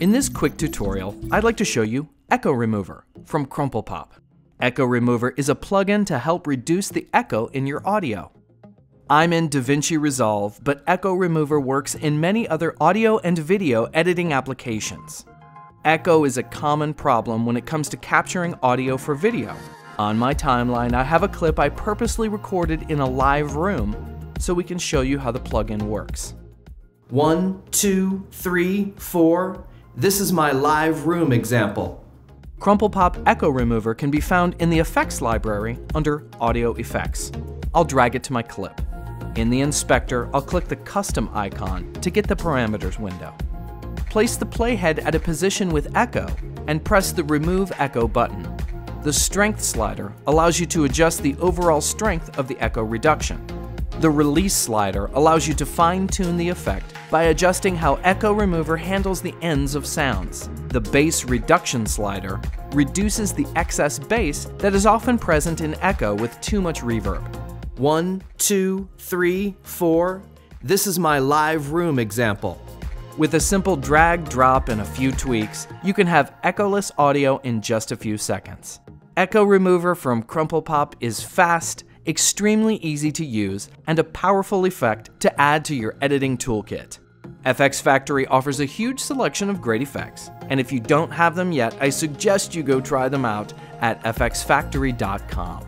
In this quick tutorial, I'd like to show you Echo Remover from CrumplePop. Echo Remover is a plugin to help reduce the echo in your audio. I'm in DaVinci Resolve, but Echo Remover works in many other audio and video editing applications. Echo is a common problem when it comes to capturing audio for video. On my timeline, I have a clip I purposely recorded in a live room so we can show you how the plugin works. One, two, three, four. This is my live room example. CrumplePop Echo Remover can be found in the Effects library under Audio Effects. I'll drag it to my clip. In the inspector, I'll click the Custom icon to get the parameters window. Place the playhead at a position with echo and press the Remove Echo button. The Strength slider allows you to adjust the overall strength of the echo reduction. The Release slider allows you to fine-tune the effect by adjusting how Echo Remover handles the ends of sounds. The Bass Reduction slider reduces the excess bass that is often present in echo with too much reverb. One, two, three, four. This is my live room example. With a simple drag, drop, and a few tweaks, you can have echoless audio in just a few seconds. Echo Remover from Crumple Pop is fast, extremely easy to use, and a powerful effect to add to your editing toolkit. FX Factory offers a huge selection of great effects, and if you don't have them yet, I suggest you go try them out at fxfactory.com.